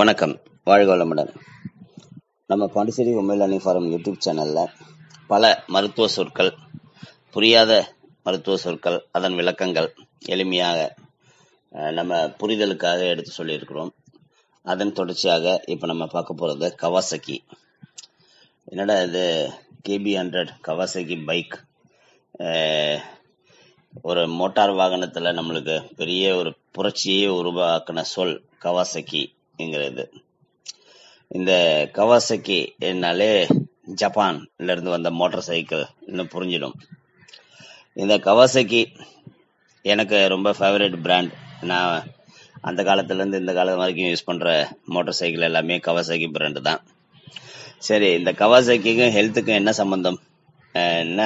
வணக்கம். வாழ்க வளமுடன். நம்ம பாண்டிச்சேரி உண்மை அணி ஃபாரம் யூடியூப் சேனல்ல பல மருத்துவ சொற்கள் புரியாத மருத்துவ சொற்கள் அதன் விளக்கங்கள் எளிமையாக நம்ம புரிதலுக்காக எடுத்து சொல்லியிருக்கிறோம். அதன் தொடர்ச்சியாக இப்போ நம்ம பார்க்க போகிறது கவாசக்கி என்னடா இது? KB hundred Kawasaki bike. ஒரு மோட்டார் வாகனத்தில் நம்மளுக்கு பெரிய ஒரு புரட்சியே உருவாக்கின சொல் கவாசக்கி கவாசக்கிங்கிறது இந்த கவாசக்கி என்னாலே ஜப்பான்ல இருந்து வந்த மோட்டார் சைக்கிள் இன்னும் புரிஞ்சிடும். இந்த கவாசக்கி எனக்கு ரொம்ப ஃபேவரட் பிராண்ட் நான் அந்த காலத்துல இருந்து இந்த காலம் வரைக்கும் யூஸ் பண்ற மோட்டார் சைக்கிள் எல்லாமே கவாசக்கி பிராண்ட் தான். சரி இந்த கவாசக்கிக்கும் ஹெல்த்துக்கும் என்ன சம்பந்தம்? என்ன?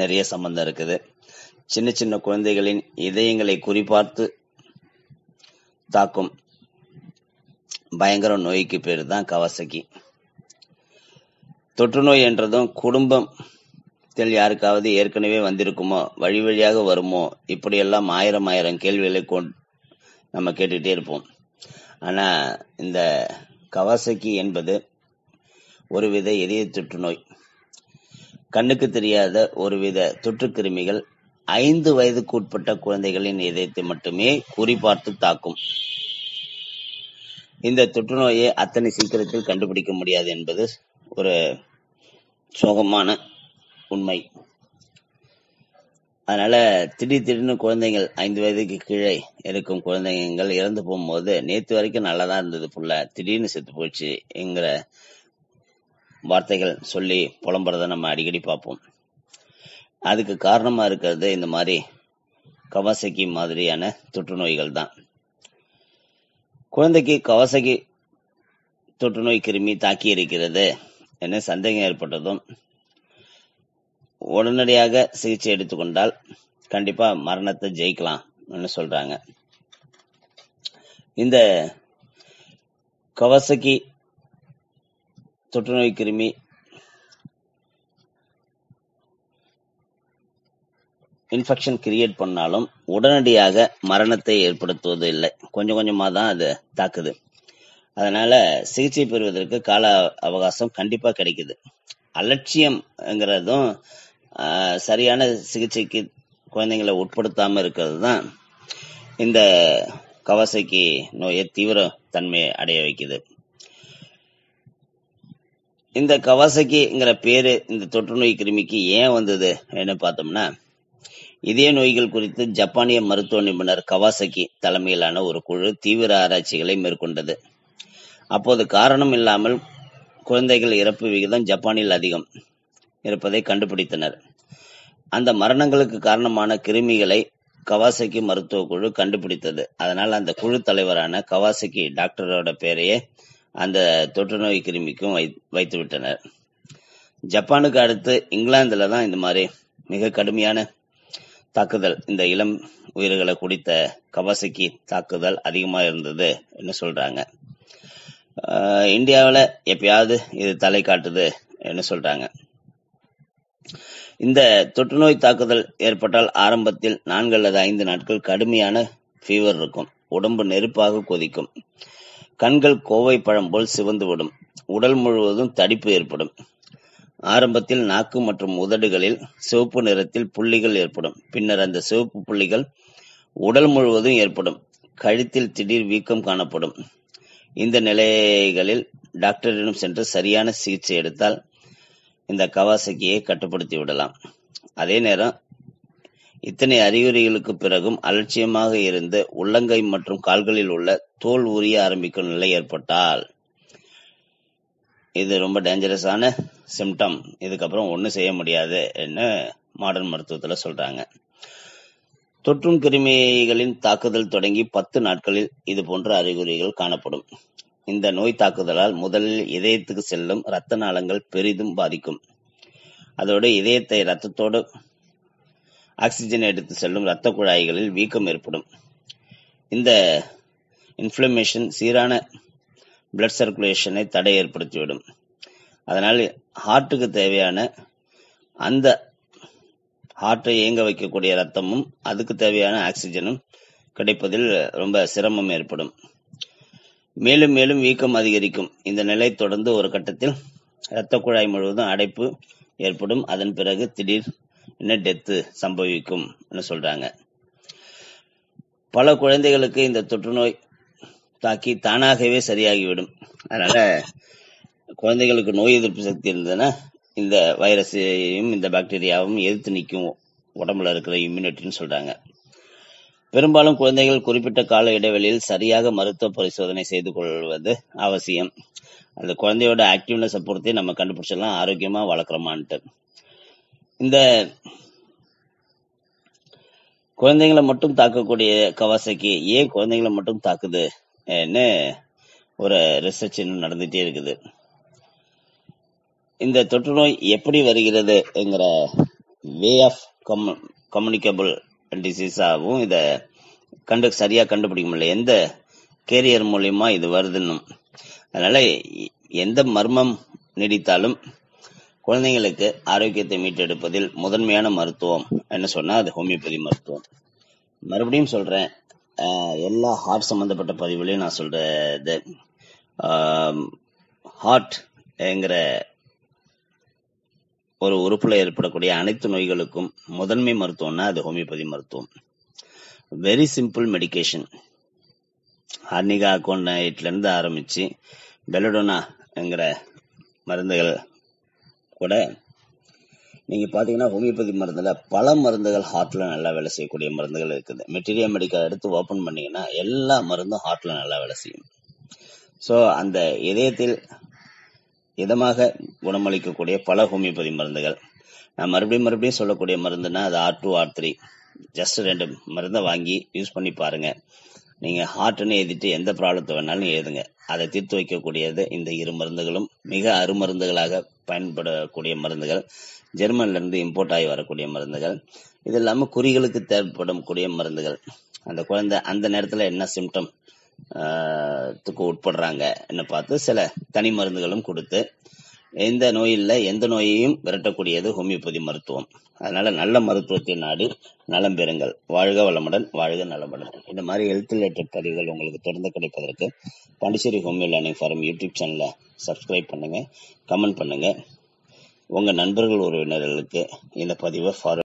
நிறைய சம்பந்தம் இருக்குது. சின்ன சின்ன குழந்தைகளின் இதயங்களை குறிப்பார்த்து தாக்கும். பயங்கர நோய்க்கு பேர் தான் கவாசக்கி தொற்று நோய் என்றதும் குடும்பம் யாருக்காவது ஏற்கனவே வந்திருக்குமோ வழி வழியாக வருமோ இப்படியெல்லாம் ஆயிரம் ஆயிரம் கேள்விகளை கொண்டு நம்ம கேட்டுட்டே இருப்போம். ஆனா இந்த கவாசக்கி என்பது ஒருவித இதய தொற்று நோய். கண்ணுக்கு தெரியாத ஒருவித தொற்று கிருமிகள் ஐந்து வயதுக்கு உட்பட்ட குழந்தைகளின் இதயத்தை மட்டுமே குறிபார்த்து தாக்கும். இந்த தொற்று நோயை அத்தனை சீக்கிரத்தில் கண்டுபிடிக்க முடியாது என்பது ஒரு சோகமான உண்மை. அதனால திடீர் திடீர்னு குழந்தைகள் ஐந்து வயதுக்கு கீழே இருக்கும் குழந்தைகள் இறந்து போகும்போது நேத்து வரைக்கும் நல்லா தான் இருந்தது புள்ள. திடீர்னு செத்து போச்சு என்கிற வார்த்தைகள் சொல்லி புலம்புறத நம்ம அடிக்கடி பார்ப்போம். அதுக்கு காரணமா இருக்கிறது இந்த மாதிரி கவசகி மாதிரியான தொற்று நோய்கள் தான் குழந்தைக்கு கவசகி தொற்று நோய் கிருமி தாக்கி இருக்கிறது என சந்தேகம் ஏற்பட்டதும் உடனடியாக சிகிச்சை எடுத்துக்கொண்டால் கண்டிப்பா மரணத்தை ஜெயிக்கலாம் சொல்றாங்க. இந்த கவசகி தொற்றுநோய் கிருமி இன்ஃபெக்ஷன் கிரியேட் பண்ணாலும் உடனடியாக மரணத்தை ஏற்படுத்துவது இல்லை. கொஞ்சம் கொஞ்சமாக தான் அது தாக்குது. அதனால சிகிச்சை பெறுவதற்கு கால அவகாசம் கண்டிப்பா கிடைக்குது. அலட்சியம்ங்கிறதும் ஆஹ், சரியான சிகிச்சைக்கு குழந்தைங்களை உட்படுத்தாம இருக்கிறது தான் இந்த கவசைக்கு நோயை தீவிர தன்மையை அடைய வைக்குது. இந்த கவசக்கிங்கிற பேரு இந்த தொற்று நோய் கிருமிக்கு ஏன் வந்தது? என்ன பார்த்தோம்னா இதய நோய்கள் குறித்து ஜப்பானிய மருத்துவ நிபுணர் கவாசக்கி தலைமையிலான ஒரு குழு தீவிர ஆராய்ச்சிகளை மேற்கொண்டது. அப்போது காரணம் இல்லாமல் குழந்தைகள் இறப்பு விகிதம் ஜப்பானில் அதிகம் இருப்பதை கண்டுபிடித்தனர். அந்த மரணங்களுக்கு காரணமான கிருமிகளை கவாசக்கி மருத்துவ குழு கண்டுபிடித்தது. அதனால் அந்த குழு தலைவரான கவாசக்கி டாக்டரோட பெயரையே அந்த தொற்று நோய் கிருமிக்கும் வை வைத்து விட்டனர் ஜப்பானுக்கு அடுத்து இங்கிலாந்துல தான் இந்த மாதிரி மிக கடுமையான தாக்குதல். இந்த இளம் உயிர்களை குடித்த கவாசக்கி தாக்குதல் அதிகமா இருந்தது என்ன சொல்றாங்க. இந்தியாவில் இந்தியாவுல எப்பயாவது இது தலை காட்டுது என்ன சொல்றாங்க. இந்த தொற்றுநோய் தாக்குதல் ஏற்பட்டால் ஆரம்பத்தில் நான்கு அல்லது ஐந்து நாட்கள் கடுமையான ஃபீவர் இருக்கும். உடம்பு நெருப்பாக கொதிக்கும். கண்கள் கோவை பழம் போல் சிவந்து விடும் உடல் முழுவதும் தடிப்பு ஏற்படும். ஆரம்பத்தில் நாக்கு மற்றும் உதடுகளில் சிவப்பு நிறத்தில் புள்ளிகள் ஏற்படும். பின்னர் அந்த சிவப்பு புள்ளிகள் உடல் முழுவதும் ஏற்படும். கழுத்தில் திடீர் வீக்கம் காணப்படும். இந்த நிலைகளில் டாக்டரிடம் சென்று சரியான சிகிச்சை எடுத்தால் இந்த கவாசக்கியை கட்டுப்படுத்தி விடலாம். அதே நேரம் இத்தனை அறிகுறிகளுக்கு பிறகும் அலட்சியமாக இருந்து உள்ளங்கை மற்றும் கால்களில் உள்ள தோல் உரிய ஆரம்பிக்கும் நிலை ஏற்பட்டால் இது ரொம்ப டேஞ்சரஸான சிம்டம் இதுக்கப்புறம் ஒன்றும் செய்ய முடியாது என்று மாடர்ன் மருத்துவத்துல சொல்றாங்க. தொற்றும் கிருமிகளின் தாக்குதல் தொடங்கி பத்து நாட்களில் இது போன்ற அறிகுறிகள் காணப்படும். இந்த நோய் தாக்குதலால் முதலில் இதயத்துக்கு செல்லும் இரத்த நாளங்கள் பெரிதும் பாதிக்கும். அதோடு இதயத்தை இரத்தத்தோடு ஆக்சிஜன் எடுத்து செல்லும் இரத்த குழாய்களில் வீக்கம் ஏற்படும். இந்த இன்ஃப்ளமேஷன் சீரான பிளட் சர்க்குலேஷனை தடை ஏற்படுத்திவிடும். அதனால் ஹார்ட்டுக்கு தேவையான அந்த ஹார்ட்டை இயங்க வைக்கக்கூடிய ரத்தமும் அதுக்கு தேவையான ஆக்சிஜனும் கிடைப்பதில் ரொம்ப சிரமம் ஏற்படும். மேலும் மேலும் வீக்கம் அதிகரிக்கும். இந்த நிலை தொடர்ந்து ஒரு கட்டத்தில் இரத்த குழாய் முழுவதும் அடைப்பு ஏற்படும். அதன் பிறகு திடீர் என்ன டெத்து சம்பவிக்கும் சொல்றாங்க. பல குழந்தைகளுக்கு இந்த தொற்றுநோய் தாக்கி தானாகவே சரியாகிவிடும். அதனால குழந்தைகளுக்கு நோய் எதிர்ப்பு சக்தி இருந்ததுன்னா இந்த வைரஸையும் இந்த பாக்டீரியாவும் எதிர்த்து நிற்கும். உடம்புல இருக்கிற இம்யூனிட்டின்னு சொல்றாங்க. பெரும்பாலும் குழந்தைகள் குறிப்பிட்ட கால இடைவெளியில் சரியாக மருத்துவ பரிசோதனை செய்து கொள்வது அவசியம். அந்த குழந்தையோட ஆக்டிவ்னஸை பொறுத்து நம்ம கண்டுபிடிச்சிடலாம். ஆரோக்கியமா வளர்க்குறோமான்ட்டு இந்த குழந்தைங்களை மட்டும் தாக்கக்கூடிய கவாசக்கி ஏன் குழந்தைங்களை மட்டும் தாக்குது? ஒரு ரிசர்ச் இன்னும் நடந்துட்டே இருக்குது. இந்த தொற்று நோய் எப்படி வருகிறதுங்கிற வே ஆஃப் கம்யூனிகபிள் டிசீஸாகவும் இத கண்டு சரியா கண்டுபிடிக்க முடியல. எந்த கேரியர் மூலியமா இது வருதுன்னு அதனால எந்த மர்மம் நீடித்தாலும் குழந்தைங்களுக்கு ஆரோக்கியத்தை மீட்டெடுப்பதில் முதன்மையான மருத்துவம் என்ன சொன்னா அது ஹோமியோபதி மருத்துவம். மறுபடியும் சொல்றேன் எல்லா ஹார்ட் சம்பந்தப்பட்ட பதிவுலையும் நான் சொல்றது. ஹார்ட்ங்கிற ஒரு உறுப்புல ஏற்படக்கூடிய அனைத்து நோய்களுக்கும் முதன்மை மருத்துவம்னா அது ஹோமியோபதி மருத்துவம். வெரி சிம்பிள் மெடிகேஷன் ஹார்னிகா அக்கௌண்ட்ல இருந்து ஆரம்பிச்சு பெலடோனாங்கிற மருந்துகள் கூட நீங்க பாத்தீங்கன்னா ஹோமியோபதி மருந்துல பல மருந்துகள் ஹார்ட்ல நல்லா வேலை செய்யக்கூடிய மருந்துகள் இருக்குது. மெட்டீரியல் மெடிக்கல் எடுத்து ஓபன் பண்ணீங்கன்னா எல்லா மருந்தும் ஹார்ட்ல நல்லா வேலை செய்யும். சோ அந்த இதயத்தில் இதமாக குணமளிக்கக்கூடிய பல ஹோமியோபதி மருந்துகள். நான் மறுபடியும் மறுபடியும் சொல்லக்கூடிய மருந்துன்னா அது R two R three just ரெண்டு மருந்தை வாங்கி யூஸ் பண்ணி பாருங்க. நீங்க ஹார்ட்னு எழுதிட்டு எந்த ப்ராப்ளத்தை வேணாலும் எழுதுங்க. அதை தீர்த்து வைக்கக்கூடியது இந்த இரு மருந்துகளும் மிக அருமருந்துகளாக பயன்படக்கூடிய மருந்துகள். ஜெர்மன்ல இருந்து இம்போர்ட் ஆகி வரக்கூடிய மருந்துகள். இது இல்லாம குறிகளுக்கு தேவைப்படும் கூடிய மருந்துகள். அந்த குழந்தை அந்த நேரத்துல என்ன சிம்டம் த்துக்கு உட்படுறாங்க என்ன பார்த்து சில தனி மருந்துகளும் கொடுத்து எந்த நோயில்ல எந்த நோயையும் விரட்டக்கூடியது ஹோமியோபதி மருத்துவம். அதனால நல்ல மருத்துவத்தை நாடி நலம் பெறுங்கள். வாழ்க வளமுடன் வாழ்க நலமுடன். இந்த மாதிரி ஹெல்த் ரிலேட்டட் பதிவுகள் உங்களுக்கு தொடர்ந்து கிடைப்பதற்கு Pondicherry homeo learning forum YouTube சேனலை சப்ஸ்கிரைப் பண்ணுங்க கமெண்ட் பண்ணுங்க. உங்க நண்பர்கள் உறவினர்களுக்கு இந்த பதிவை ஃபார்வர்ட்